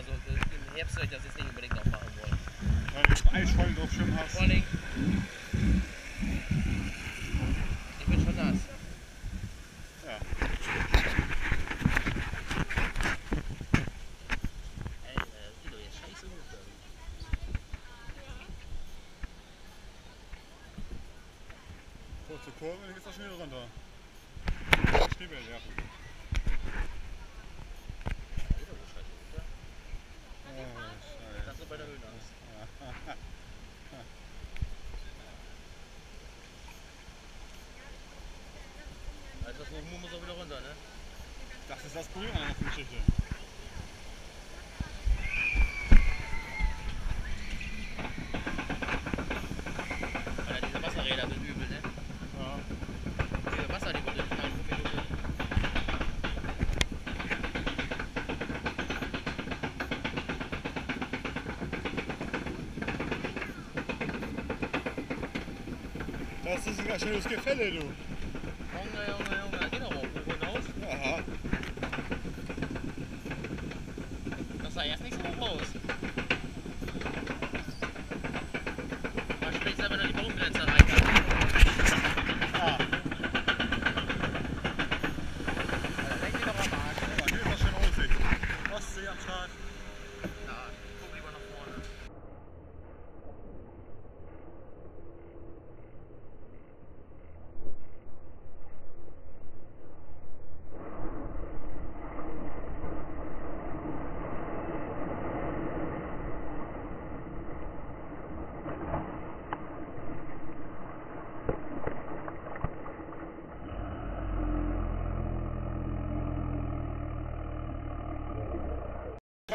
also im Herbst soll ich das jetzt nicht unbedingt noch machen wollen. Weil du Eisschollen drauf schwimmen hast. Dingen, ich bin schon nass. Ja. Alter, das sieht doch jetzt scheiße gut aus. Kurze Kurve, dann geht's auch schon wieder runter. Schneebell, ja. Sieht doch so scheiße gut aus. Oh, Das ist bei der Höhenangst. Also das Hochmut muss auch wieder runter, ne? Das ist das Problem an der Geschichte. Alter, diese Wasserräder sind übel, ne? Ja. Diese Wasser, die runter fahren pro Minute. Das ist ein ganz schönes Gefälle, du. Junge, Junge, Junge, da geht auch hoch hinaus. Aha. Das sah erst nicht so hoch aus. Mal später, wenn er die Baumgrenze rein kann. Ah, Alter, leck mich doch am Arsch. guck mal, hier ist das schön Aussicht. Ostsee am Start. Ja, guck lieber nach vorne.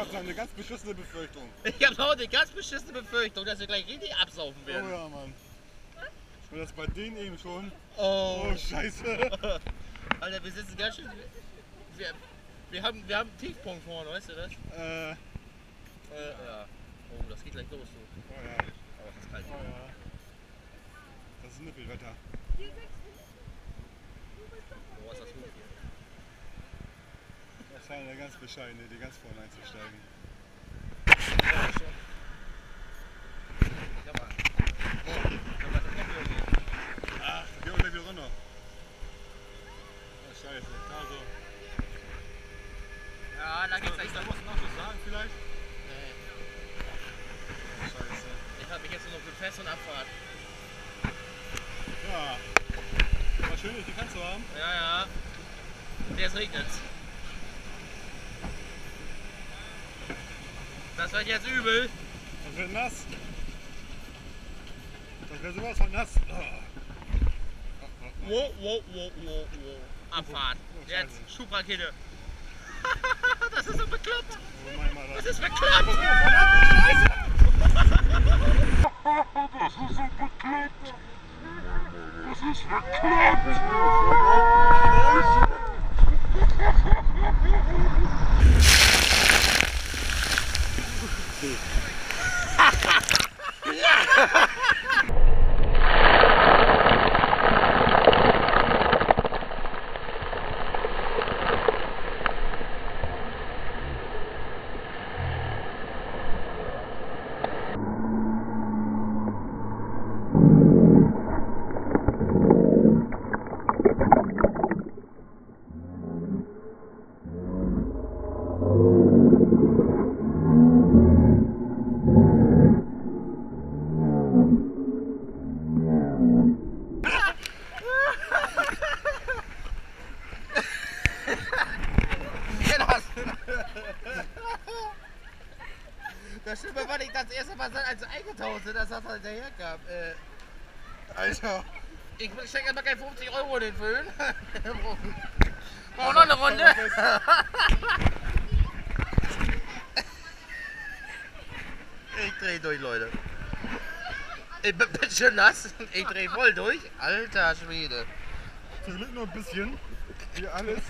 Ich hab so eine ganz beschissene Befürchtung. Ich habe auch eine ganz beschissene Befürchtung, dass wir gleich richtig absaufen Oh werden. ja, Mann. Und das bei denen eben schon. Oh, Oh, scheiße. Alter, wir sitzen ganz schön. Wir, wir, haben, wir haben einen Tiefpunkt vorne, weißt du das? Äh, Äh, ja. Oh, das geht gleich los, du. oh ja, Oh, das ist kalt. oh ja. Das ist Nippelwetter. Oh, ist das hoch hier. Das war eine ganz bescheidene, die ganz vorne einzusteigen. Oh. Ach, auch gleich wieder runter. Oh, scheiße. Also, Ja, da geht's echt da was noch was sagen vielleicht? Nee, Scheiße. ich hab mich jetzt nur noch Fest- und Abfahrt. Ja. War schön, dich gekannt zu haben. Ja, ja. Und jetzt regnet's. Das wird jetzt übel. Das wird nass. Das wäre sowas von nass. Oh. Wow, wow, wow, wow, wow. Abfahrt. Oh, Jetzt, Scheiße. Schubrakete. das ist so bekloppt. Oh mein Mann, Das ist bekloppt. Das Schlimme war nicht das erste Mal, als er eingetaucht sind, dass das halt hinterher gab. Äh, Alter. ich schenke mal kein 50 Euro in den Föhn. Brauchen noch eine Runde. Ich dreh durch, Leute. Ich bin bin schon nass. Ich dreh voll durch. Alter Schwede. Zum Glück nur ein bisschen. Wie alles.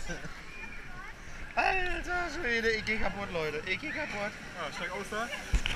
Alter Schwede. Ich geh kaputt, Leute. Ich geh kaputt. Ja, steig aus da.